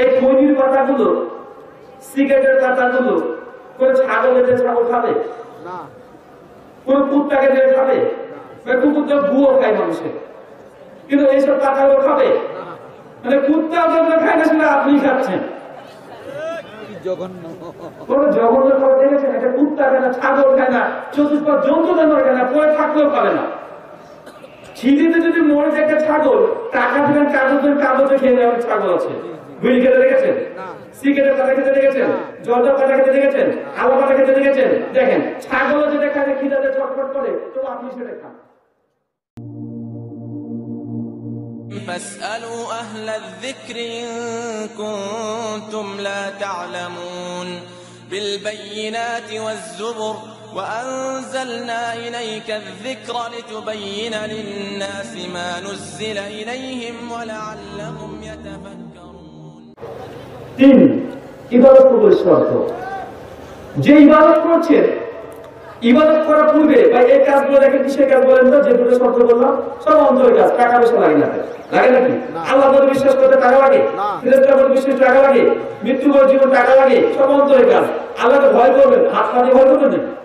এই খৈনির পাতাগুলো সিগারেটের পাতাগুলো কোন ছাগলের যে ছাগল খাবে? কোন কুত্তাকে যে খাবে? বা কুকুর তো গুও খায় মানুষের। কিন্তু এইসব পাতাগুলো খাবে? মানে কুত্তা যেগুলো খায় না সেটা আপনি খাচ্ছেন। জঘন্য। কোন জগন্ন খাবার দেখেছেন? একটা কুত্তা খায় না ছাগল খায় না চতুষ্পদ জন্তু জানোয়ার খায় না পরে থাকলেও পাবে না। খিদিতে যদি মরে যায় একটা ছাগল টাকা দিবেন কাগজের কাগজে খেয়ে নেওয়ার ছাগল আছে বিড়ি খেতে দেখেছেন না। সিগারেটের পাতা খেতে দেখেছেন না। জর্দার পাতা খেতে দেখেছেন আলো পাতা খেতে দেখেছেন দেখেন ছাগল যেটা খায় খিদাতে ছটফট করে তো আপনি সেটা খান فاسألوا أهل الذكر إن كنتم لا تعلمون بالبينات والزبر وأنزلنا إليك الذكر لتبين للناس ما نزل إليهم ولعلهم يتفكرون তিন ইবাদত কবুল শর্ত যে ইবাদত করছেন ইবাদত করার পূর্বে বা এই কাজগুলো দেখেন কিসের কাজ বলেন তো যে দুটো শর্ত বললাম সব অন্তরের কাজ টাকা পয়সা লাগে না লাগে নাকি না। আল্লাহ প্রতি বিশ্বাস করতে টাকা লাগে না। ফিরেস্তার প্রতি বিশ্বাস টাকা লাগে মৃত্যু পর জীবন টাকা লাগে সব অন্তরের কাজ আল্লাহকে ভয় করবেন হাত পা দিয়ে ভয় করবেন নাকি অন্তরের কাজ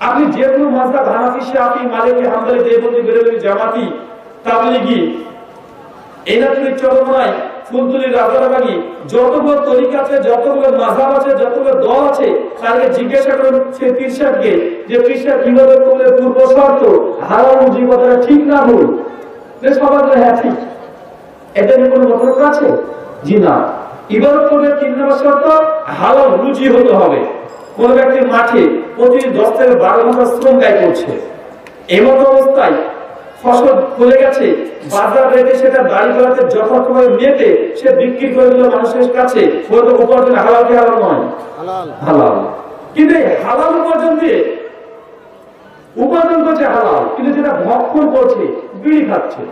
আপনি যে কোনো মাঝহাব হানাফি, শাফি, মালিকি হামদালি দেবন্দী, বেরোলি, জামাতি, তাবলিগি এনাতুলি চরমাই ফুলতুলি রাজারাবাগি, যতগুলো তরিকা আছে, যতগুলো মাঝহাব আছে, যতগুলো দল আছে, তাদেরকে জিজ্ঞাসা করুন সে পীরসাদকে যে পীরসাদ ইবাদত করলে পূর্ব শর্ত, হালাল রুজি কথাটা ঠিক না ভুল? যে সবার হ্যাঁ ঠিক। এটা নিয়ে কোনো মতলব আছে? জি না। ইবাদত করলে তিন নম্বর শর্ত, হালাল রুজি হতে হবে। কোন ব্যক্তি মাঠে প্রতিদিন দশ থেকে বারো ঘণ্টা শ্রম ব্যয় করছে। এমন অবস্থায় ফসল ফলে গেছে বাজার রেটে সেটা দাড়ি করাতে যথার্থভাবে মেপে সে বিক্রি করে দিল মানুষের কাছে। হয়তো উপার্জন হালাল কি হালাল নয়? হালাল। হালাল। কিন্তু হালাল উপার্জন দিয়ে উপার্জন করছে হালাল কিন্তু যেটা ভক্ষণ করছে বিড়ি খাচ্ছে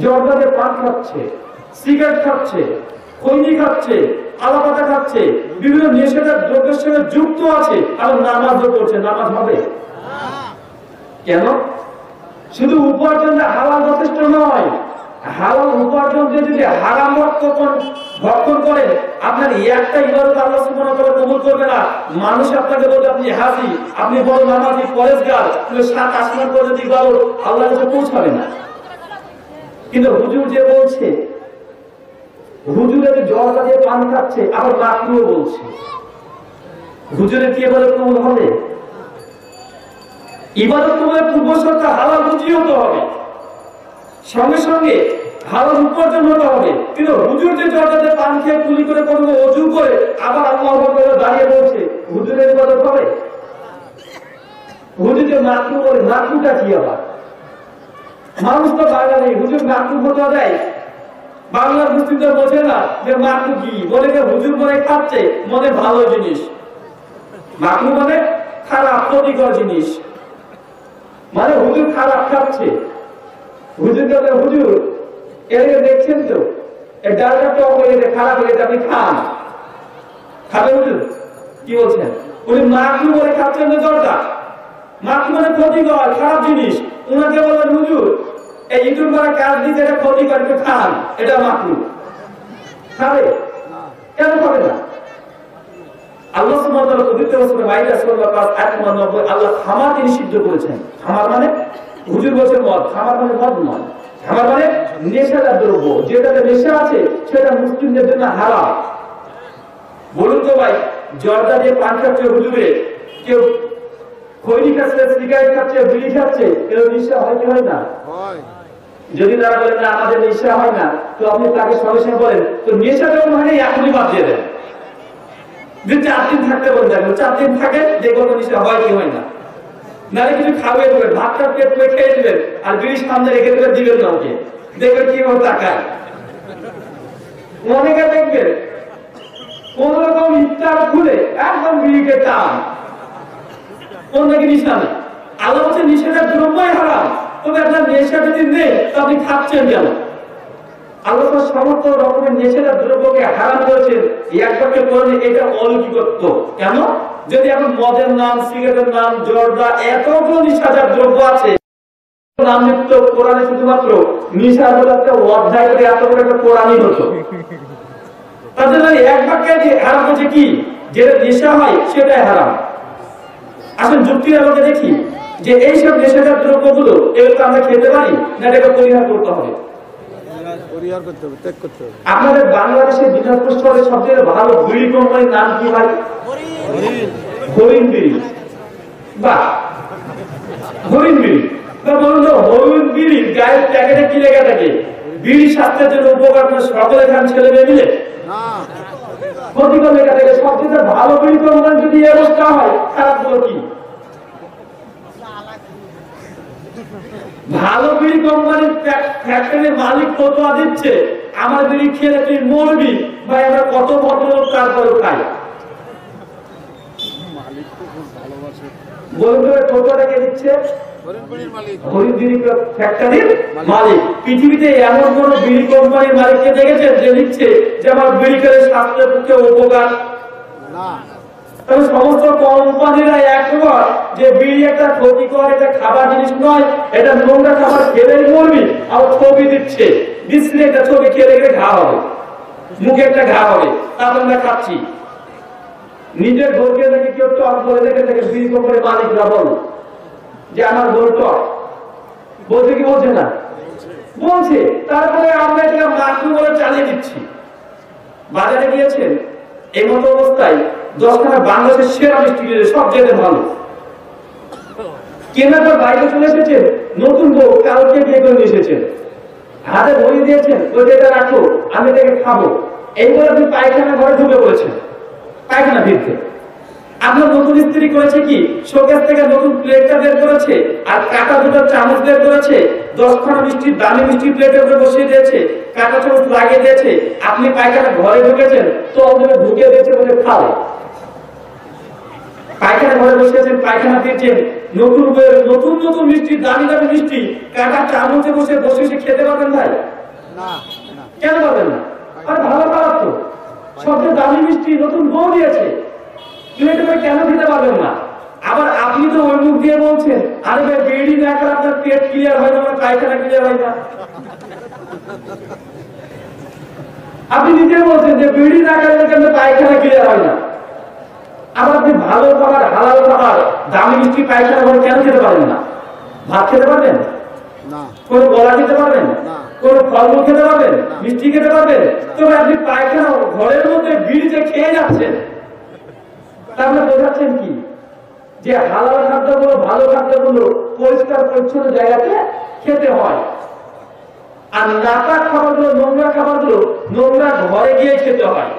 জর্দাতে পান খাচ্ছে সিগারেট খাচ্ছে খৈনি খাচ্ছে, আলাপাতা খাচ্ছে, বিভিন্ন নেশাদার দ্রব্যের সঙ্গে যুক্ত আছে আর নামাজও করছে নামাজ হবে? কেন? শুধু উপার্জনটা হালাল যথেষ্ট নয়, হালাল উপার্জন যদি হারাম ভক্ষণ আপনার একটা ইবাদত আল্লাহ সুবহানাহু ওয়া তাআলা কবুল করবে না। মানুষ আপনাকে বলবে, আপনি হাজি, আপনি বড় নামাজি, পরেশগার, কিন্তু সাত আসমান পর্যন্ত ইবাদত আল্লাহর কাছে পৌঁছাবে না। কিন্তু হুজুর যে বলছে হুজুরের জল দিয়ে পান খাচ্ছে, আবার মাকরুও বলছে। হুজুরের কি এবারে কবুল হবে? হালাল হতে হবে। সঙ্গে সঙ্গে হালাল উপার্জন হতে হবে। কিন্তু হুজুর যে জর্দাতে পান খেয়ে করে করব অজু করে আবার আল্লাহ দাঁড়িয়ে বলছে, হুজুরের হবে? হুজুর যে মাকরু বলে মাকরুটা কি আবার? মানুষ তো নেই, হুজুর মাকরু ফটো দেয়। বাংলার মুসলিমদের বোঝে না যে মাকরু কি? বলে যে হুজুর মনে খাচ্ছে মনে ভালো জিনিস। মাকরু মানে খারাপ, ক্ষতিকর জিনিস। মানে হুজুর খারাপ খাচ্ছে হুজুর কথা হুজুর এর দেখছেন তো? এই ডালটা টক হয়ে গেছে, খারাপ হয়ে গেছে, আপনি খান। খাবে হুজুর? কি বলছেন? উনি মাকরু বলে খাচ্ছেন না জলটা মাকরু মানে ক্ষতিকর, খারাপ জিনিস। উনাকে বলেন হুজুর এই ইঁদুর মারা কাজ দিতে এটা ক্ষতিকর একটু খান এটা মাকরু। খাবে কেন খাবে না? আল্লাহ সুবহানাহু পবিত্র সূরা মাইদা সূরা 5 আয়াত নম্বর 90 আল্লাহ খামারকে নিষিদ্ধ করেছেন। খামার মানে? হুজুর বলছেন মদ, খামার মানে মদ নয়। খামার মানে নেশাদার দ্রব্য যেটাতে নেশা আছে, সেটা মুসলিমদের জন্য হারাম। বলুন তো ভাই, জর্দা দিয়ে পান খাচ্ছে হুজুরে, কেউ খৈনি খাচ্ছে, সিগারেট খাচ্ছে, বিড়ি খাচ্ছে কেউ নেশা হয় কি হয় না? হয়। যদি তারা বলেন আমাদের নেশা হয় না, তো আপনি তাকে সঙ্গে সঙ্গে বলেন তো নেশা যখন হয় না এখনই বাদ দিয়ে দেন। যে চার দিন থাকতে বলে দেখো চার দিন থাকে দেখব তো নেশা হয় কি হয় না। নাহলে কিছু খাওয়াই দেবেন, ভাতটা পেট খেয়ে দিবেন, আর বিড়ি সামনে রেখে দেবেন দিবেন না ওকে। দেখবে কি ও তাকায়। অনেকে দেখবে কোন রকম ইফতার খুলে একদম বিড়িকে টান। কোন দিকে নিশা নেই? আল্লাহ হচ্ছে নিষেধের দ্রব্যই হারাম। তবে আপনার নেশা যদি নেই, তো আপনি খাচ্ছেন কেন? আল্লাহ সমস্ত রকমের নেশাদার দ্রব্যকে হারাম করেছেন। এক বাক্যে কোরআনে এটা অলৌকিকত্ব কেন? যদি এখন মদের নাম, সিগারেটের নাম, জর্দা এতগুলো নিশাদার দ্রব্য আছে শুধুমাত্র নিশা বলে একটা অধ্যায় করে এত বড় একটা কোরআনই হতো। জন্য এক বাক্যে হারাম হচ্ছে কি? যেটা নেশা হয়, সেটাই হারাম। আসলে যুক্তির আলোকে দেখি যে এইসব নেশাদার দ্রব্যগুলো এগুলো আমরা খেতে পারি? না এটাকে পরিহার করতে হবে। আপনাদের বাংলাদেশের দিনাজপুর শহরে সবচেয়ে ভালো বিড়ি কোম্পানির নাম কি ভাই? হরিণ বিড়ি। বা হরিণ বিড়ি। বা বলুন হরিণ বিড়ির গায়ের প্যাকেটে কি লেখা থাকে? বিড়ি স্বাস্থ্যের জন্য উপকার করে সকলে খান ছেলে মেয়ে মিলে? ক্ষতিকর লেখা থাকে সবচেয়ে ভালো বিড়ি কোম্পানি যদি অবস্থা হয় খারাপগুলো কি? ভালো বিড়ি কোম্পানির ফ্যাক্টরির মালিক ফতোয়া দিচ্ছে আমার বিড়ি খেলে তুই মরবি ভাই আমরা কত ভদ্রলোক তারপরে খাই? বলুন তো ফতোয়াটা কে দিচ্ছে। মালিক। হরিণ বিড়ি ফ্যাক্টরির মালিক। পৃথিবীতে এমন কোন বিড়ি কোম্পানির মালিককে দেখেছেন যে লিখছে যে আমার বিড়ি খেলে স্বাস্থ্যের পক্ষে উপকার? না। তবে সমস্ত কোম্পানিরা একবার যে বিড়ি একটা ক্ষতিকর এটা খাবার জিনিস নয় এটা নোংরা খাবার খেলেই মরবি আর ছবি দিচ্ছে। ডিসপ্লে একটা ছবি খেলে গেলে ঘা হবে। মুখে একটা ঘা হবে। তারপর আমরা খাচ্ছি। নিজের ঘরকে নাকি কেউ টক বলে দেখে থেকে বিড়ি কোম্পানির মালিকরা বলো। যে আমার ঘর টক বলছে কি বলছে না? বলছে, তারপরে আমরা এটা বলে চালিয়ে দিচ্ছি। বাজারে গিয়েছেন, এই মতো অবস্থায় দশখানা বাংলাদেশের সেরা মিষ্টি সব যেতে ভালো। কেনার পর বাইরে চলে এসেছেন, নতুন বউ কালকে বিয়ে করে এসেছেন। হাতে বই দিয়েছেন ওইটা এটা রাখো, আমি এটাকে খাব। এই বলে আপনি পায়খানা ঘরে ঢুকে পড়েছেন। পায়খানা ভিড়তে আপনার নতুন স্ত্রী করেছে কি? শোকেস থেকে নতুন প্লেটটা বের করেছে আর কাটা দুটো চামচ বের করেছে দশখানা মিষ্টি দামি মিষ্টি প্লেটের উপরে বসিয়ে দিয়েছে কাটা চামচ লাগিয়ে দিয়েছে। আপনি পায়খানা ঘরে ঢুকেছেন তো অন্তরে ঢুকিয়ে দিয়েছে বলে খাও। পায়খানা ঘরে বসে আছেন পায়খানা দিয়েছেন। নতুন নতুন নতুন মিষ্টি দামি দামি মিষ্টি কাটা চামচে বসে বসে বসে খেতে পারবেন ভাই? কেন পারবেন না? আর ভালো খারাপ তো। সবচেয়ে দামি মিষ্টি নতুন বউ দিয়েছে। কেন দিতে পারবেন না? আবার আপনি তো ওই মুখ দিয়ে বলছেন আরে ভাই বেড়ি না করে আপনার পেট ক্লিয়ার হয় না পায়খানা ক্লিয়ার হয় না। আপনি নিজে বলছেন যে বেড়ি না করলে কেন পায়খানা ক্লিয়ার হয় না। আবার আপনি ভালো খাবার হালাল খাবার দামি মিষ্টি পায়খানা করে কেন খেতে পারেন না? ভাত খেতে পারবেন? না। কোন গলা খেতে পারবেন? না। কোন ফলমূল খেতে পারবেন। মিষ্টি খেতে পারবেন? তবে আপনি পায়খানা ঘরের মধ্যে বিড়িতে খেয়ে যাচ্ছেন তাহলে বোঝাচ্ছেন কি? যে হালাল খাদ্যগুলো, ভালো খাদ্যগুলো পরিষ্কার, পরিচ্ছন্ন জায়গাতে খেতে হয়। আর খাবারগুলো, নোংরা খাবারগুলো নোংরা ঘরে গিয়ে খেতে হয়।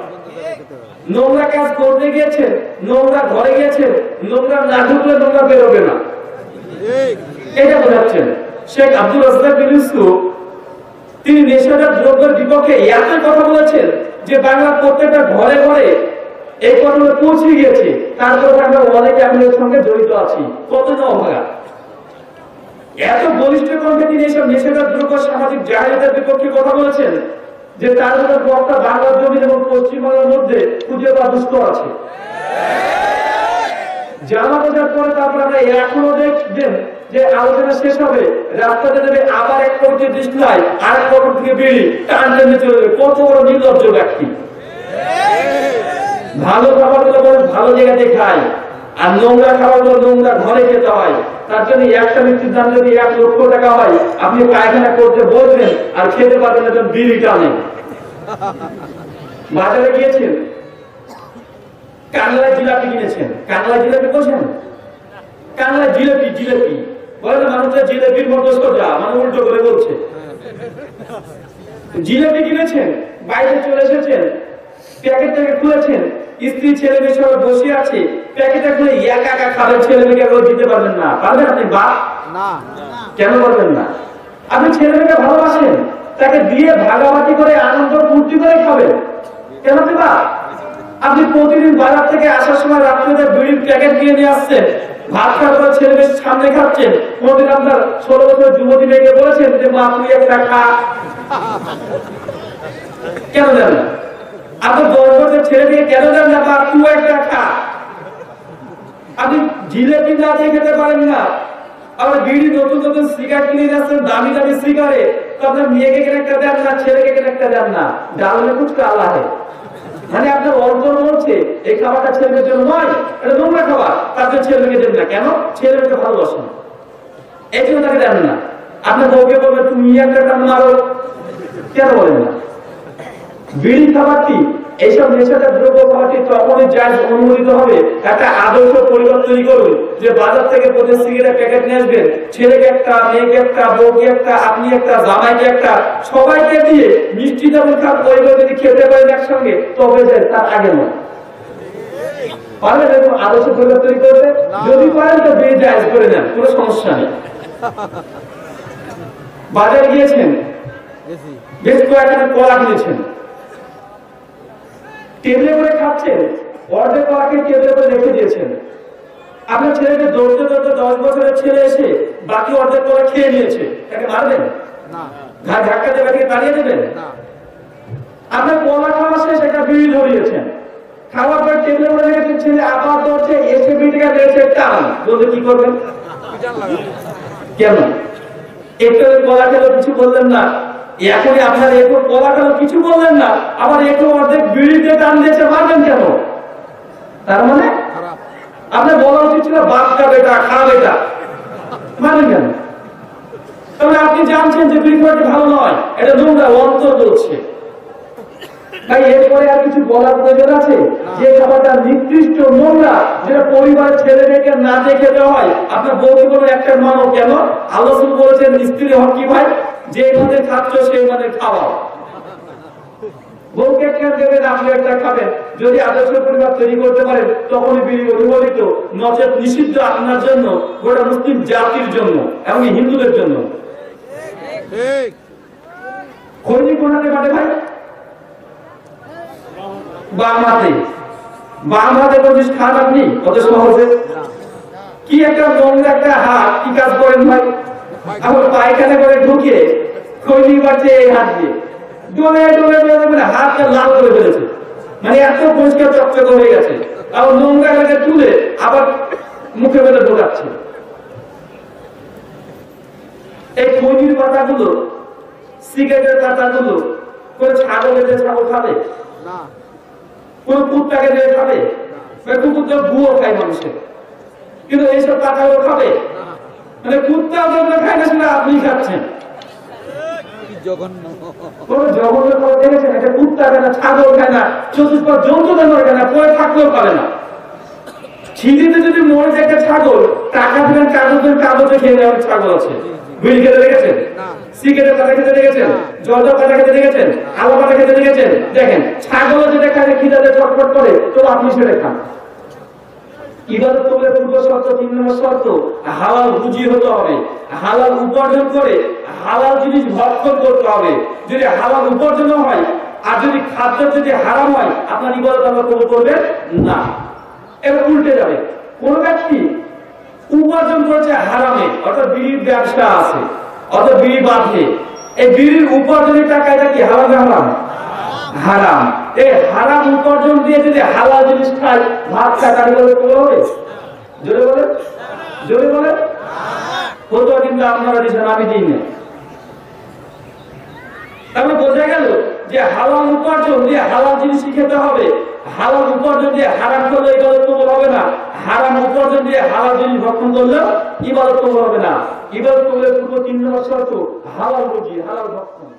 নোংরা কাজ করতে গিয়েছেন, নোংরা ঘরে গিয়েছেন, নোংরা না ঢুকলে নোংরা বেরোবে না। এটা বোঝাচ্ছেন। শেখ আব্দুল তিনি নেশাদার দ্রব্যের বিপক্ষে এত কথা বলেছেন যে বাংলা প্রত্যেকটা ঘরে ঘরে এই কথাগুলো পৌঁছে গিয়েছে। তারপরে আমরা অনেকে আমাদের সঙ্গে জড়িত আছি। কতটা অভাগা। এত বলিষ্ঠ কণ্ঠে তিনি এসব নেশাদার দ্রব্য সামাজিক জাহিরাতের বিপক্ষে কথা বলেছেন যে তার মধ্যে বক্তা বাংলার জমি এবং পশ্চিমবঙ্গের মধ্যে খুঁজে পাওয়া দুষ্কর আছে। জানা বোঝার পরে তারপর আমরা এখনও দেখবেন যে আলোচনা শেষ হবে। রাস্তাতে দেবে আবার এক পকেটে ডিসপ্লাই আর এক পকেট থেকে টান টেনে চলে যাবে কত বড় নির্লজ্জ ব্যক্তি। ভালো খাবার বরং ভালো জায়গাতে খায় আর নোংরা খাবারগুলো নোংরা ঘরে খেতে হয়। তার জন্য একটা মিষ্টির দাম যদি এক লক্ষ টাকা হয়, আপনি পায়খানা করতে বলবেন আর খেতে পারবেন না তখন বিড়ি টানে। বাজারে গিয়েছেন? কানলা জিলাপি কিনেছেন? কানলা জিলাপি বোঝেন কানলা জিলাপি জিলাপি। বলে না জিলাপির মতো সোজা মানে উল্টো করে বলছে। জিলাপি কিনেছেন? বাইরে চলে এসেছেন? প্যাকেটটাকে খুলেছেন? স্ত্রী ছেলে মেয়ে সবাই বসে আছে। প্যাকেটটা খুলে একা একা খাবেন ছেলে মেয়েকে কেউ দিতে পারবেন না। পারবেন আপনি বাপ না। কেন পারবেন না? আপনি ছেলে মেয়েকে ভালোবাসেন। তাকে দিয়ে ভাগাভাগি করে আনন্দ ফুর্তি করে খাবেন। কেন দেবা আপনি প্রতিদিন বাজার থেকে আসার সময় রাত্রিতে বিড়ির প্যাকেট কিনে নিয়ে আসছেন। ভাত খাওয়ার ছেলে বেশ সামনে খাচ্ছেন। কোনদিন আপনার ষোলো বছর যুবতী মেয়েকে বলেছেন যে মা তুই একটা খা। কেন দেন না আপনার দশ বছর ছেলে মেয়ে কেন দেন না? মা তুই একটা খা আপনি জিলেপি না দিয়ে খেতে পারেন না। আবার বিড়ি নতুন নতুন সিগারেট কিনে যাচ্ছেন, দামি দামি সিগারেট তো আপনার মেয়েকে কেন একটা দেন না, ছেলেকে কেন দেন না। কুছ কালা है মানে আপনার অন্তর বলছে, এই খাবারটা ছেলেমেয়ের জন্য নয়, এটা নোংরা খাবার। তার জন্য ছেলে মেয়েকে দেন না। কেন? ছেলে মেয়েকে ভালোবাসেন। এই জন্য তাকে দেন না। আপনার বউকে বলবে, তুমি একটা মারো। কেন বলেন না? বিড়ি খাবারটি এইসব নেশাদার দ্রব্য খাবারটি তখনই জায়জ অনুমোদিত হবে। একটা আদর্শ পরিবার তৈরি করুন যে বাজার থেকে প্রতি সিগারেট প্যাকেট নিয়ে আসবেন। ছেলেকে একটা মেয়েকে একটা বউকে একটা আপনি একটা জামাইকে একটা সবাইকে দিয়ে মিষ্টি যেমন খান পরিবার যদি খেতে পারেন একসঙ্গে তবে যায় তার আগে নয় পারবেন এরকম আদর্শ পরিবার তৈরি করতে? যদি পারেন তো বিয়ে জায়জ করে নেন কোনো সমস্যা নেই। বাজারে গিয়েছেন? বেশ কয়েকটা কলা কিনেছেন। টেবিলে করে খাচ্ছেন অর্ধেক কলাকে টেবিলে করে রেখে দিয়েছেন। আপনার ছেলেকে দৌড়তে দৌড়তে দশ বছরের ছেলে এসে বাকি অর্ধেক কলা খেয়ে নিয়েছে। তাকে মারবেন? ঘাট ধাক্কা দেবে তাড়িয়ে দেবেন? আপনার কলা খাওয়া শেষ একটা বিড়ি ধরিয়েছেন। খাওয়ার পর টেবিলে করে রেখেছেন ছেলে আবার ধরছে এসে বিড়িটাকে রয়েছে টান। বলতে কি করবেন? কেন? একটু কলা খেলো কিছু বললেন না। এখনই আপনার একটু কলা খেলো কিছু বললেন না। আবার একটু অর্ধেক বিড়িতে টান দিয়েছে, মারবেন কেন? তার মানে? আপনার বলা উচিত ছিল বাপটা বেটা, খা বেটা। মারবেন কেন? তবে আপনি জানছেন যে বিড়ি ভালো নয়, এটা দুর্গা অন্তর বলছে তাই এরপরে আর কিছু বলার প্রয়োজন আছে? যে খাবারটা নির্দিষ্ট নোংরা যেটা পরিবারের ছেলে মেয়েকে না দেখে দেওয়া হয় আপনার বউকে কোনো একটা মানো কেন? আল্লাহ বলেছেন স্ত্রী হক কি ভাই? যে মানে খাচ্ছ সেই মানে খাওয়াও বউকে একটা দেবেন আপনি একটা খাবেন। যদি আদর্শ পরিবার তৈরি করতে পারেন তখনই বিড়ি অনুমোদিত নচেত নিষিদ্ধ আপনার জন্য গোটা মুসলিম জাতির জন্য এমনকি হিন্দুদের জন্য। ঠিক। খৈনি কোনাতে ভাই? বাম হাতে বাম হাতে বলছিস খান আপনি? কত সহজে কি একটা নোংরা একটা হাত, কি কাজ করেন ভাই? এখন পায়খানা করে ঢুকে খৈনি বাড়ছে এই হাত দিয়ে। ডোলে ডোলে ডোলে মানে হাতটা লাল করে ফেলেছে। মানে এত পরিষ্কার চকচক হয়ে গেছে। আবার নোংরা লাগে তুলে আবার মুখে বেঁধে ঢোকাচ্ছে। এই খৈনির পাতাগুলো, সিগারেটের পাতাগুলো, কোন ছাগল এদের ছাগল খাবে? না। কোন কুত্তাকে দিয়ে খাবে? বা কুকুর তো গুয়ো খায় মানুষের কিন্তু এইসব পাতাগুলো খাবে? মানে কুত্তা যেগুলো খায় না সেটা আপনি খাচ্ছেন। কি জঘন্য। কোন দেখেছেন একটা কুত্তা খায় না ছাগল খায় না চতুষ্পদ জন্তু জানোয়ার খায় না পরে থাকলেও খাবে না। ছিদিতে যদি মরে যায় একটা ছাগল টাকা দিবেন কাগজের কাগজে খেয়ে নেওয়ার ছাগল আছে। বিড়ি খেতে দেখেছেন? না। সিগারেট পাতা খেতে দেখেছেন? জর্দা পাতা খেতে দেখেছেন? আলু পাতা খেতে দেখেছেন? দেখেন ছাগল যেটা খায় খিদাতে ছটফট করে তো আপনি সেটা খান। ইবাদত করলে পূর্ব শর্ত তিন নম্বর শর্ত হালাল রুজি হতে হবে। হালাল উপার্জন করে হালাল জিনিস ভক্ষণ করতে হবে। যদি হালাল উপার্জন হয় আর যদি খাদ্য যদি হারাম হয় আপনার ইবাদত আল্লাহ কবুল করবেন না। এবার উল্টে যাবে। কোন ব্যক্তি উপার্জন করেছে হারামে অর্থাৎ বিড়ির ব্যবসা আছে। অর্থাৎ বিড়ি বাঁধে এই বিড়ির উপার্জনের টাকা এটা কি? হারাম হারাম? হারাম। এই হারাম উপার্জন দিয়ে যদি হালাল জিনিস খায়, ভাত কাটারি বলে কোনো হবে? জোরে বলে জোরে বলে হতো কিন্তু আপনারা দিচ্ছেন আমি দিই না তাহলে বোঝা গেল যে হালাল উপার্জন দিয়ে হালাল জিনিস খেতে হবে? হালাল উপার্জন দিয়ে হারাম করলে ইবাদত কবুল হবে না। হারাম উপার্জন দিয়ে হালাল জিনিস ভক্ষণ করলেও ইবাদত কবুল হবে না। ইবাদত করলে পূর্ব তিন নম্বর শর্ত হালাল রুজি হালাল ভক্ষণ।